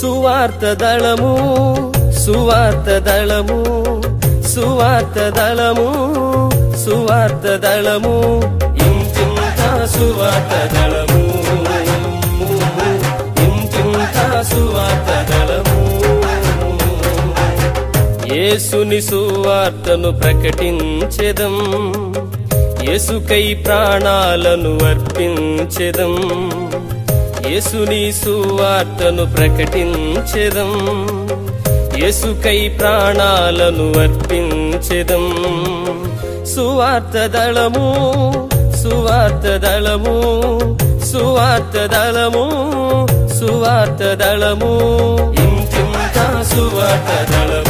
సువార్త దళము సువార్త దళము సువార్త దళము సువార్త దళము. ఇంటింత సువార్త దళము సువార్త దళము. యేసుని సువార్తను ప్రకటించెదం యేసుకై ప్రాణాలను అర్పించెదం. యేసుని సువార్తను ప్రకటించెదం. యేసుకై ప్రాణాలను అర్పించెదం. సువార్త దళము సువార్త దళము సువార్త దళము సువార్త దళము. ఇంతింత సువార్త దళము.